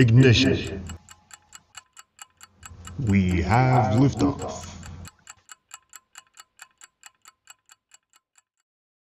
Ignition. We have liftoff.